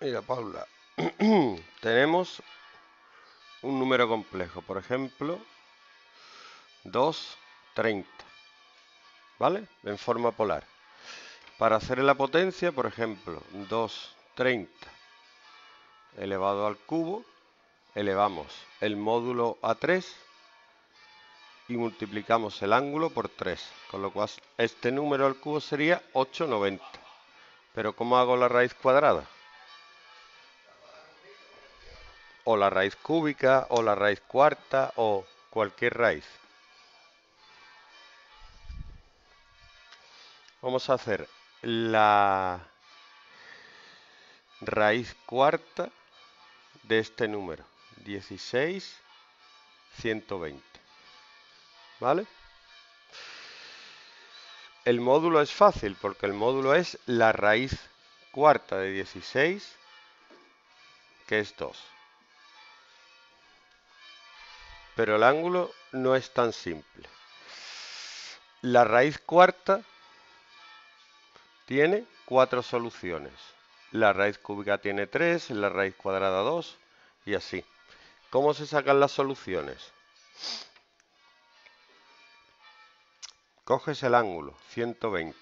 Mira, Paula, tenemos un número complejo, por ejemplo, 2, 30, ¿vale? En forma polar. Para hacer la potencia, por ejemplo, 2, 30 elevado al cubo, elevamos el módulo a 3 y multiplicamos el ángulo por 3, con lo cual este número al cubo sería 890. Pero ¿cómo hago la raíz cuadrada? O la raíz cúbica, o la raíz cuarta, o cualquier raíz. Vamos a hacer la raíz cuarta de este número, 16, 120. ¿Vale? El módulo es fácil porque el módulo es la raíz cuarta de 16, que es 2. Pero el ángulo no es tan simple. La raíz cuarta tiene cuatro soluciones. La raíz cúbica tiene 3, la raíz cuadrada 2 y así. ¿Cómo se sacan las soluciones? Coges el ángulo, 120.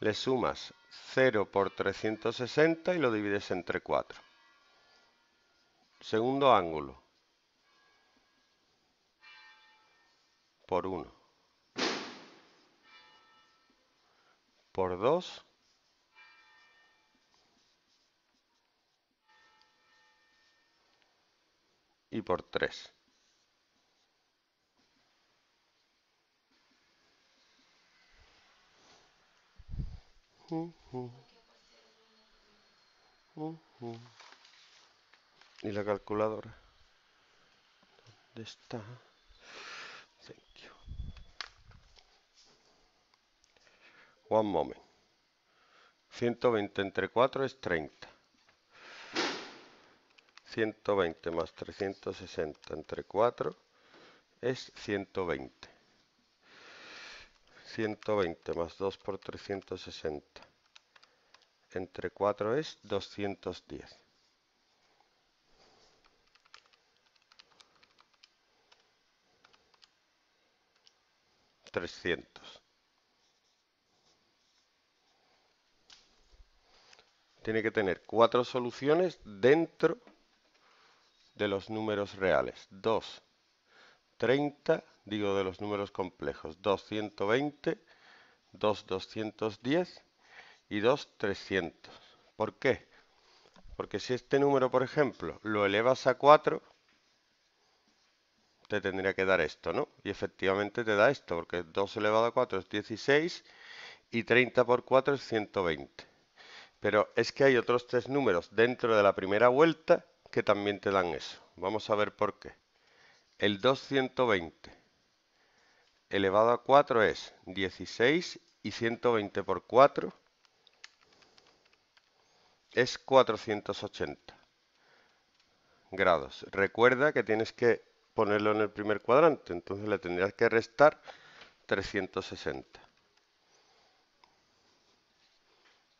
Le sumas 0 por 360 y lo divides entre 4. Segundo ángulo. Por 1. Por 2. Y por 3. ¿Y la calculadora? ¿Dónde está? Thank you. One moment. 120 entre 4 es 30. 120 más 360 entre 4 es 120. 120 más 2 por 360 entre 4 es 210. Trescientos. Tiene que tener cuatro soluciones dentro de los números reales. 2, 30 digo de los números complejos, 220, 2 210 y 2 300. ¿Por qué? Porque si este número, por ejemplo, lo elevas a 4, te tendría que dar esto, ¿no? Y efectivamente te da esto, porque 2 elevado a 4 es 16 y 30 por 4 es 120. Pero es que hay otros tres números dentro de la primera vuelta que también te dan eso. Vamos a ver por qué. El 220 elevado a 4 es 16 y 120 por 4 es 480 grados. Recuerda que tienes que ponerlo en el primer cuadrante, entonces le tendrías que restar 360.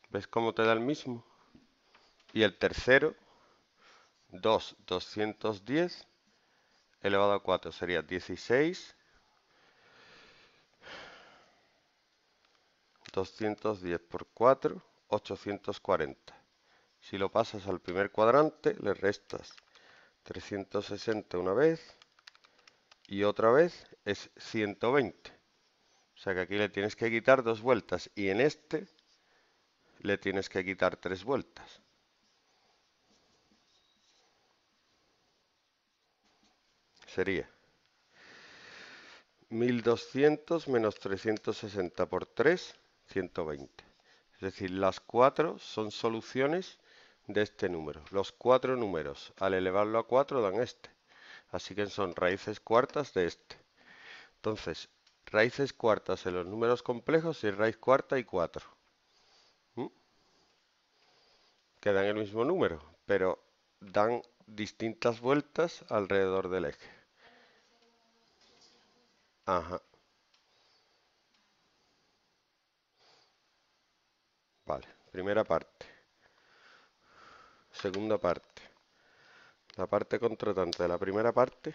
¿Ves cómo te da el mismo? Y el tercero, 2, 210 elevado a 4 sería 16 210 por 4, 840. Si lo pasas al primer cuadrante, le restas 360 una vez y otra vez es 120. O sea que aquí le tienes que quitar dos vueltas y en este le tienes que quitar tres vueltas. Sería 1200 menos 360 por 3 120. Es decir, las cuatro son soluciones de este número. Los cuatro números, al elevarlo a 4, dan este. Así que son raíces cuartas de este. Entonces, raíces cuartas en los números complejos y raíz cuarta y 4. ¿Mm? Que dan el mismo número, pero dan distintas vueltas alrededor del eje. Ajá. Vale. primera parte, segunda parte, la parte contratante de la primera parte